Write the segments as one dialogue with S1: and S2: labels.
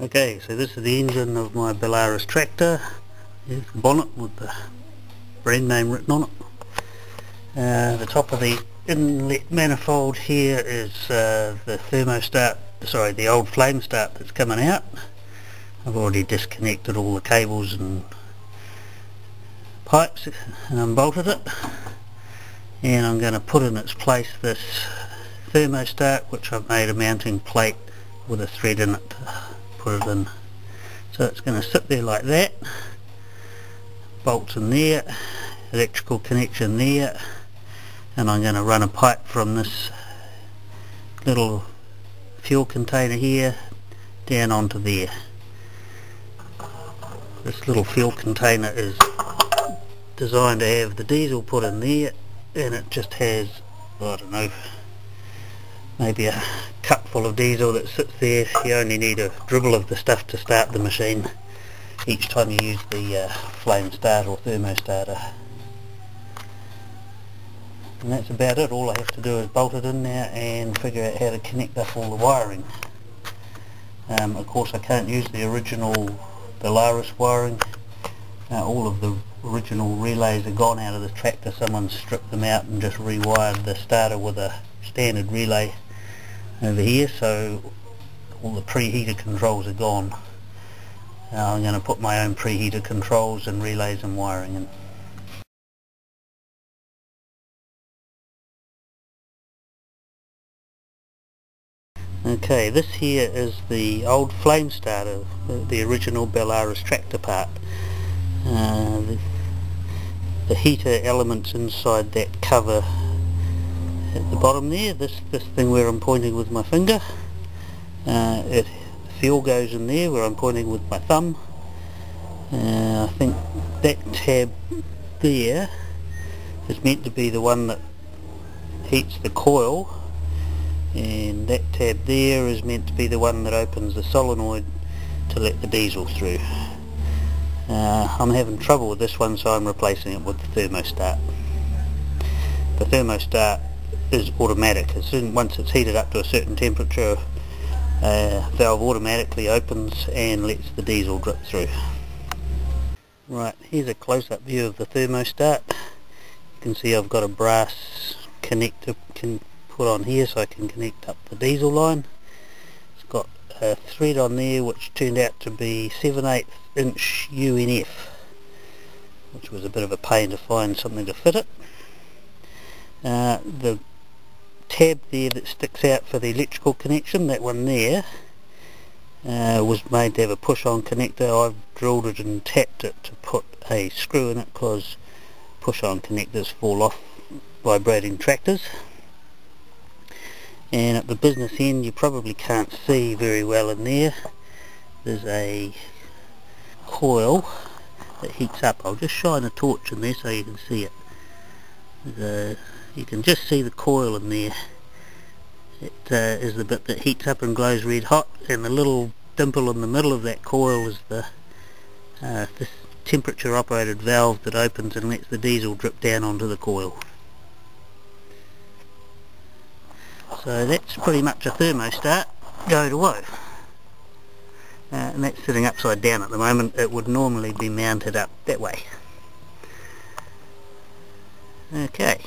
S1: Okay, so this is the engine of my Belarus tractor. Here's the bonnet with the brand name written on it. Uh, the top of the inlet manifold here is uh, the thermostart, sorry, the old flame start that's coming out. I've already disconnected all the cables and pipes and unbolted it. And I'm going to put in its place this thermostart which I've made a mounting plate with a thread in it it in. So it's going to sit there like that. Bolts in there, electrical connection there, and I'm going to run a pipe from this little fuel container here down onto there. This little fuel container is designed to have the diesel put in there and it just has, I don't know, maybe a cup full of diesel that sits there. You only need a dribble of the stuff to start the machine each time you use the uh, flame start or thermostarter. And that's about it. All I have to do is bolt it in there and figure out how to connect up all the wiring. Um, of course I can't use the original Belarus wiring. Uh, all of the original relays are gone out of the tractor. Someone stripped them out and just rewired the starter with a standard relay over here so all the preheater controls are gone. Now I'm going to put my own preheater controls and relays and wiring in. Okay, this here is the old flame starter, the original Belarus tractor part. Uh, the, the heater elements inside that cover at the bottom there, this, this thing where I'm pointing with my finger, uh, it, fuel goes in there where I'm pointing with my thumb. Uh, I think that tab there is meant to be the one that heats the coil and that tab there is meant to be the one that opens the solenoid to let the diesel through. Uh, I'm having trouble with this one so I'm replacing it with the thermostart. The thermostart is automatic. As soon once it's heated up to a certain temperature, uh, valve automatically opens and lets the diesel drip through. Right, here's a close-up view of the thermostart. You can see I've got a brass connector can put on here so I can connect up the diesel line. It's got a thread on there which turned out to be 7 8 inch UNF which was a bit of a pain to find something to fit it. Uh, the tab there that sticks out for the electrical connection, that one there, uh, was made to have a push-on connector. I've drilled it and tapped it to put a screw in it because push-on connectors fall off vibrating tractors. And at the business end you probably can't see very well in there. There's a coil that heats up. I'll just shine a torch in there so you can see it. There's a you can just see the coil in there. It uh, is the bit that heats up and glows red hot and the little dimple in the middle of that coil is the uh, this temperature operated valve that opens and lets the diesel drip down onto the coil. So that's pretty much a thermostart. Go to woe uh, and that's sitting upside down at the moment. It would normally be mounted up that way. Okay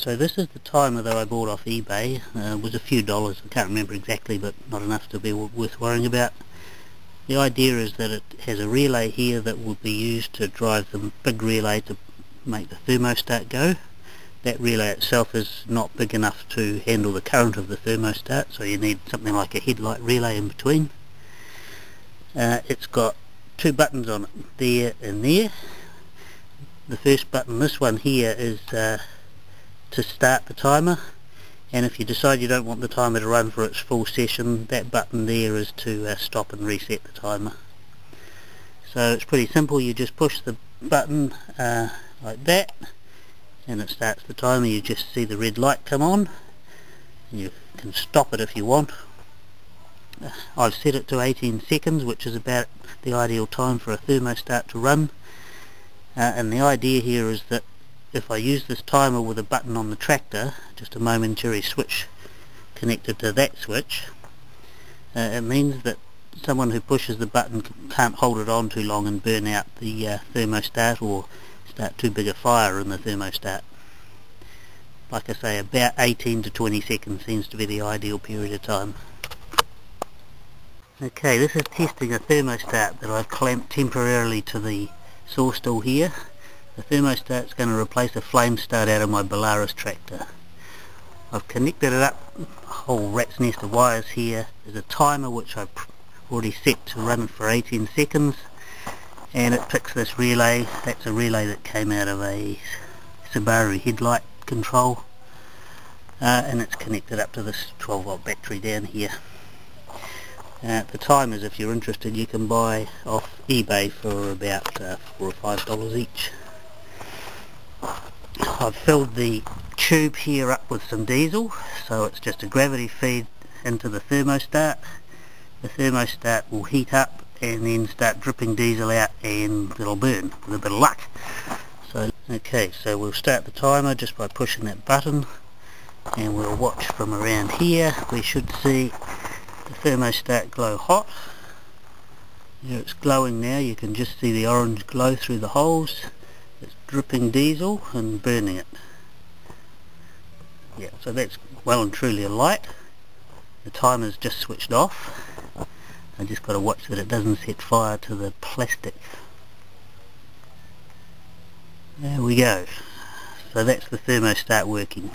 S1: so this is the timer that I bought off eBay. Uh, it was a few dollars, I can't remember exactly, but not enough to be worth worrying about. The idea is that it has a relay here that will be used to drive the big relay to make the thermostart go. That relay itself is not big enough to handle the current of the thermostart, so you need something like a headlight relay in between. Uh, it's got two buttons on it, there and there. The first button, this one here, is uh, to start the timer. And if you decide you don't want the timer to run for its full session that button there is to uh, stop and reset the timer. So it's pretty simple. You just push the button uh, like that and it starts the timer. You just see the red light come on. And you can stop it if you want. I've set it to 18 seconds which is about the ideal time for a thermostart to run. Uh, and the idea here is that if I use this timer with a button on the tractor, just a momentary switch connected to that switch, uh, it means that someone who pushes the button can't hold it on too long and burn out the uh, thermostart or start too big a fire in the thermostart. Like I say, about 18 to 20 seconds seems to be the ideal period of time. Okay, this is testing a thermostart that I've clamped temporarily to the saw stool here. The thermostart's going to replace a flame start out of my Belarus tractor. I've connected it up, a whole rat's nest of wires here. There's a timer which I've already set to run it for 18 seconds and it picks this relay. That's a relay that came out of a Subaru headlight control uh, and it's connected up to this 12 volt battery down here. Uh, the timers, if you're interested, you can buy off eBay for about uh, four or five dollars each. I've filled the tube here up with some diesel, so it's just a gravity feed into the thermostart. The thermostart will heat up and then start dripping diesel out and it'll burn with a bit of luck. So, okay, so we'll start the timer just by pushing that button and we'll watch from around here. We should see the thermostart glow hot. There it's glowing now, you can just see the orange glow through the holes. Dripping diesel and burning it. Yeah, so that's well and truly alight. The timer's just switched off. I just got to watch that it doesn't set fire to the plastic. There we go. So that's the thermostart working.